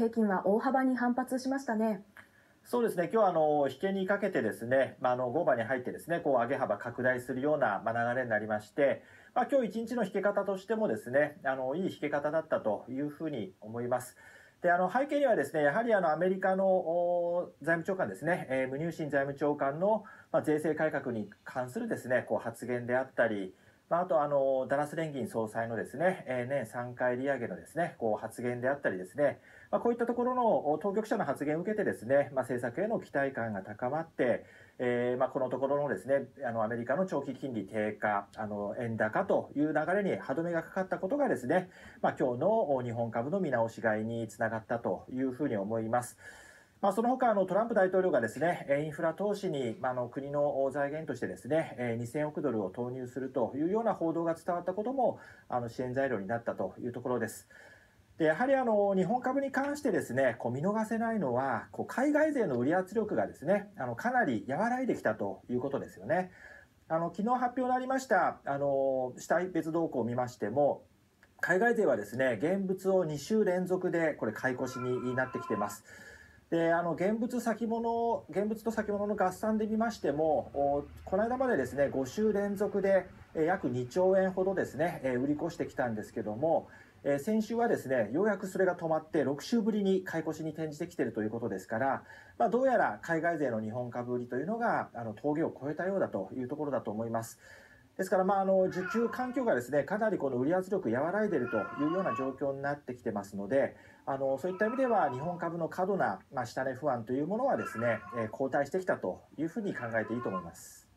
平均は大幅に反発しましたね。そうですね今日はあの引けにかけてですね、まあ、あの5番に入ってですねこう上げ幅拡大するような流れになりまして、まあ、今日1日の引け方としてもですねあのいい引け方だったというふうに思います。であの背景にはですねやはりあのアメリカの財務長官ですね、えー、ムニューシン財務長官の、まあ、税制改革に関するですねこう発言であったり、まあ、あとあのダラス連銀総裁のですね、えー、年3回利上げのですねこう発言であったりですね、まあ、こういったところの当局者の発言を受けてですね、まあ、政策への期待感が高まって、えー、まあ、このところのですねあのアメリカの長期金利低下あの円高という流れに歯止めがかかったことがですね、まあ、今日の日本株の見直し買いにつながったというふうに思います。まあ、その他のトランプ大統領がですねインフラ投資に、まあ、の国の財源としてですね2000億ドルを投入するというような報道が伝わったこともあの支援材料になったというところです。でやはりあの日本株に関してですねこう見逃せないのはこう海外勢の売り圧力がですねあのかなり和らいできたということですよね。あの昨日発表になりましたあの主体別動向を見ましても海外勢はですね現物を2週連続でこれ買い越しになってきています。であの現物先物現物と先物の合算で見ましてもこの間までですね5週連続で約2兆円ほどですね売り越してきたんですけども、先週はですね、ようやくそれが止まって6週ぶりに買い越しに転じてきているということですから、まあ、どうやら海外勢の日本株売りというのが、あの、峠を越えたようだというところだと思います。ですから、まあ、あの、受給環境がですね、かなりこの売り圧力和らいでいるというような状況になってきてますので、あの、そういった意味では、日本株の過度な、まあ、下値不安というものはですね、えー、後退してきたというふうに考えていいと思います。